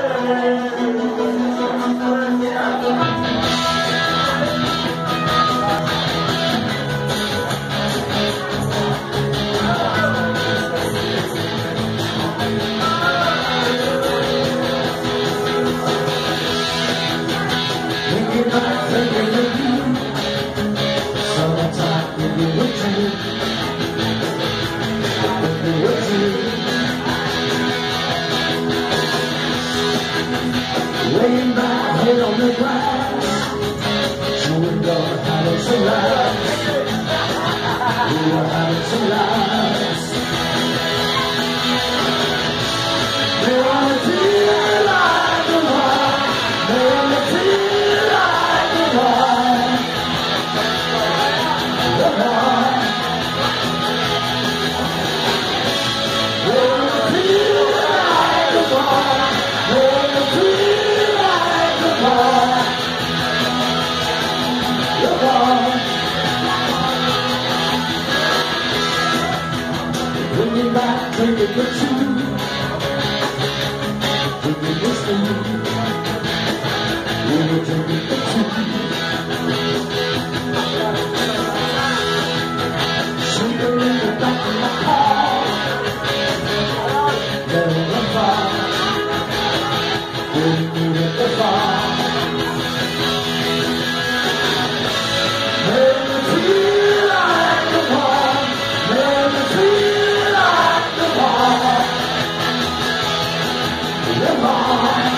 拜 laying my head on the ground, showing God how to survive. Oh, how to survive. They wanna feel like the. They wanna feel like the Take it look you. Take a you. the